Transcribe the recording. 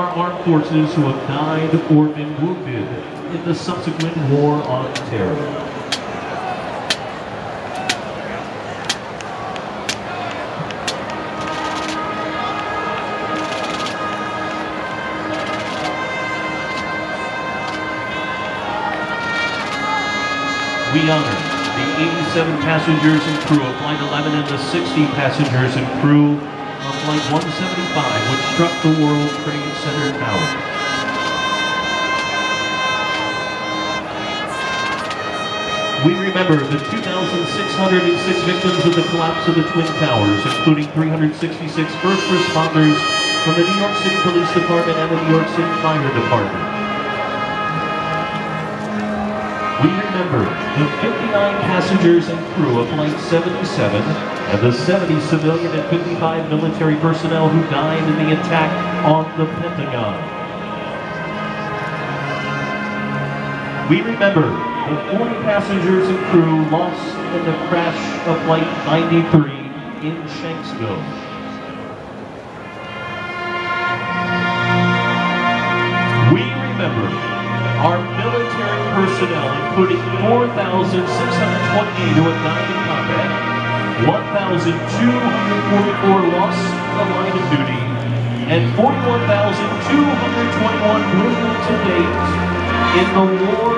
our armed forces who have died or been wounded in the subsequent War on Terror. we honor the 87 passengers and crew of Flight 11 and the 60 passengers and crew of Flight 175 which struck the World Trade Center tower. We remember the 2,606 victims of the collapse of the Twin Towers, including 366 first responders from the New York City Police Department and the New York City Fire Department. We remember the 59 passengers and crew of Flight 77 and the 70 civilian and 55 military personnel who died in the attack on the Pentagon. We remember the 40 passengers and crew lost in the crash of Flight 93 in Shanksville. We remember our personnel, including 4,628 who have died in combat, 1,244 lost the line of duty, and 41,221 wounded to date in the war